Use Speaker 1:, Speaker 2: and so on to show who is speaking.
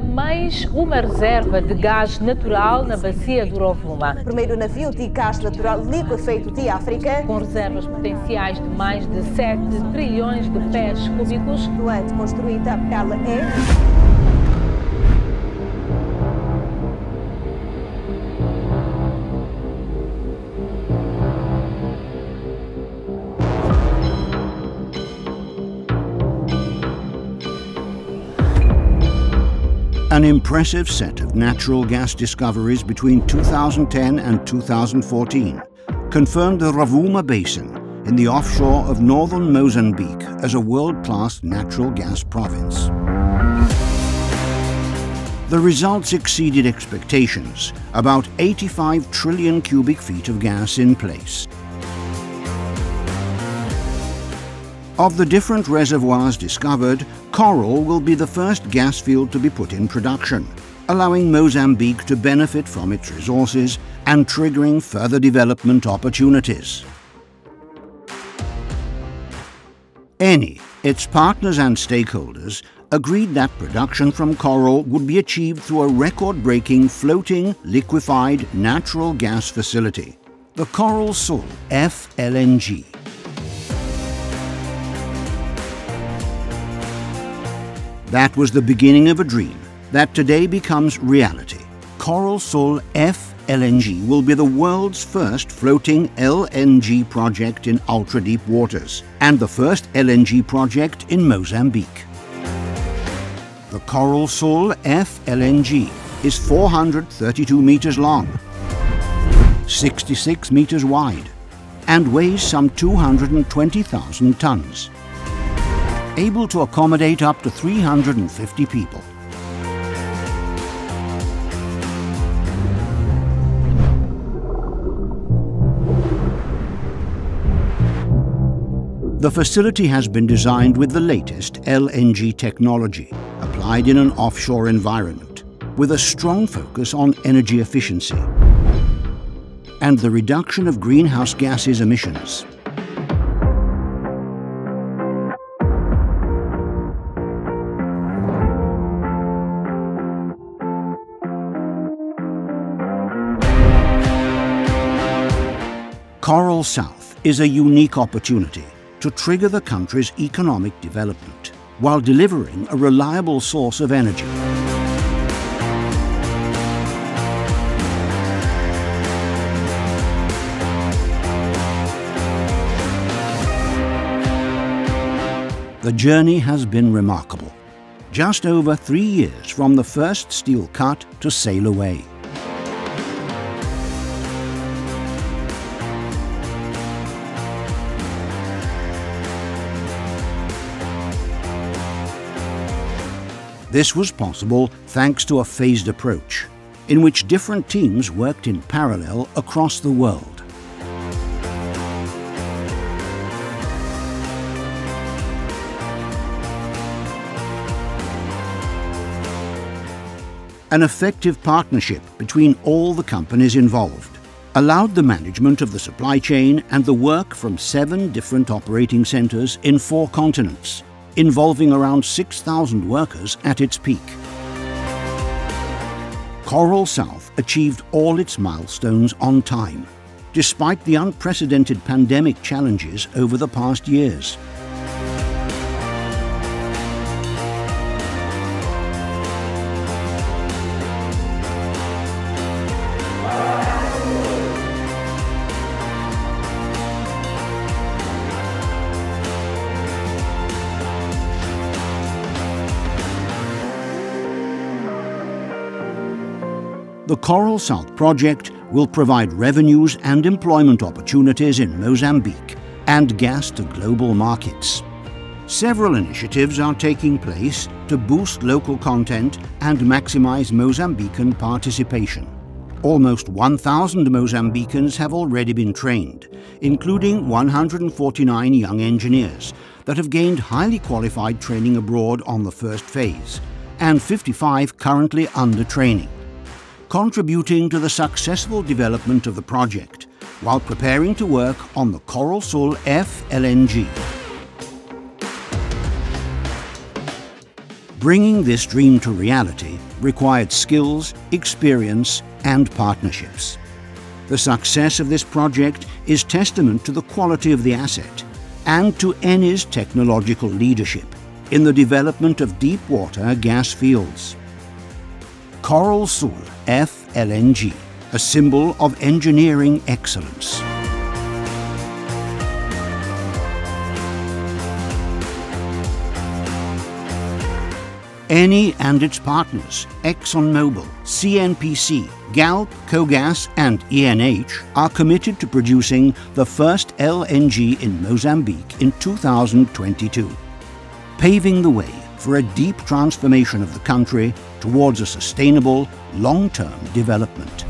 Speaker 1: mais uma reserva de gás natural na bacia do Rovuma.
Speaker 2: Primeiro navio de gás natural liquefeito de África.
Speaker 1: Com reservas potenciais de mais de 7 trilhões de pés cúbicos.
Speaker 2: Doante construída, ela é
Speaker 3: An impressive set of natural gas discoveries between 2010 and 2014 confirmed the Rovuma Basin in the offshore of northern Mozambique as a world-class natural gas province. The results exceeded expectations, about 85 trillion cubic feet of gas in place. Of the different reservoirs discovered, Coral will be the first gas field to be put in production, allowing Mozambique to benefit from its resources and triggering further development opportunities. Eni, its partners and stakeholders, agreed that production from Coral would be achieved through a record-breaking floating liquefied natural gas facility, the Coral Sul FLNG. That was the beginning of a dream that today becomes reality. Coral Sul FLNG will be the world's first floating LNG project in ultra-deep waters and the first LNG project in Mozambique. The Coral Sul FLNG is 432 meters long, 66 meters wide, and weighs some 220,000 tons able to accommodate up to 350 people. The facility has been designed with the latest LNG technology, applied in an offshore environment, with a strong focus on energy efficiency and the reduction of greenhouse gases emissions. Coral South is a unique opportunity to trigger the country's economic development while delivering a reliable source of energy. The journey has been remarkable. Just over three years from the first steel cut to sail away. This was possible thanks to a phased approach, in which different teams worked in parallel across the world. An effective partnership between all the companies involved allowed the management of the supply chain and the work from seven different operating centres in four continents involving around 6,000 workers at its peak. Coral South achieved all its milestones on time, despite the unprecedented pandemic challenges over the past years. The Coral South project will provide revenues and employment opportunities in Mozambique and gas to global markets. Several initiatives are taking place to boost local content and maximize Mozambican participation. Almost 1,000 Mozambicans have already been trained, including 149 young engineers that have gained highly qualified training abroad on the first phase, and 55 currently under training contributing to the successful development of the project while preparing to work on the Coral Sul FLNG. Bringing this dream to reality required skills, experience and partnerships. The success of this project is testament to the quality of the asset and to Eni's technological leadership in the development of deep water gas fields. Coral Sul FLNG, a symbol of engineering excellence. Eni and its partners, ExxonMobil, CNPC, Galp, Kogas and ENH are committed to producing the first LNG in Mozambique in 2022, paving the way for a deep transformation of the country towards a sustainable, long-term development.